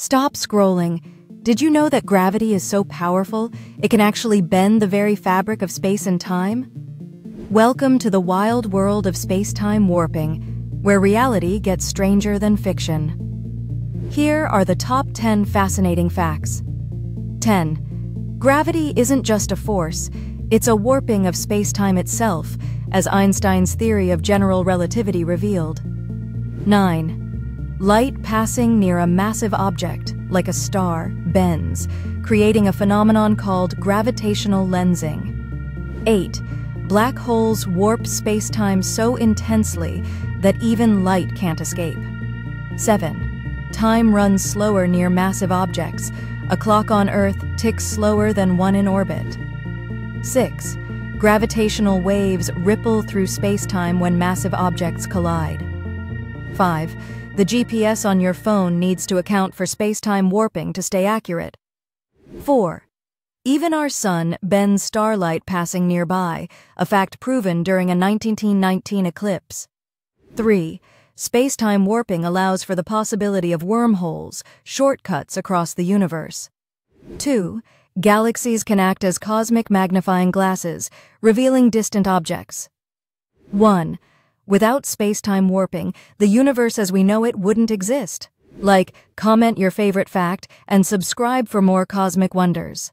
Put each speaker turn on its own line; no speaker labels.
Stop scrolling. Did you know that gravity is so powerful it can actually bend the very fabric of space and time? Welcome to the wild world of space-time warping, where reality gets stranger than fiction. Here are the top 10 fascinating facts. 10. Gravity isn't just a force, it's a warping of space-time itself, as Einstein's theory of general relativity revealed. 9. Light passing near a massive object, like a star, bends, creating a phenomenon called gravitational lensing. 8. Black holes warp spacetime so intensely that even light can't escape. 7. Time runs slower near massive objects. A clock on Earth ticks slower than one in orbit. 6. Gravitational waves ripple through spacetime when massive objects collide. 5. The GPS on your phone needs to account for space-time warping to stay accurate. 4. Even our sun bends starlight passing nearby, a fact proven during a 1919 eclipse. 3. Space-time warping allows for the possibility of wormholes, shortcuts across the universe. 2. Galaxies can act as cosmic magnifying glasses, revealing distant objects. 1. Without space-time warping, the universe as we know it wouldn't exist. Like, comment your favorite fact, and subscribe for more cosmic wonders.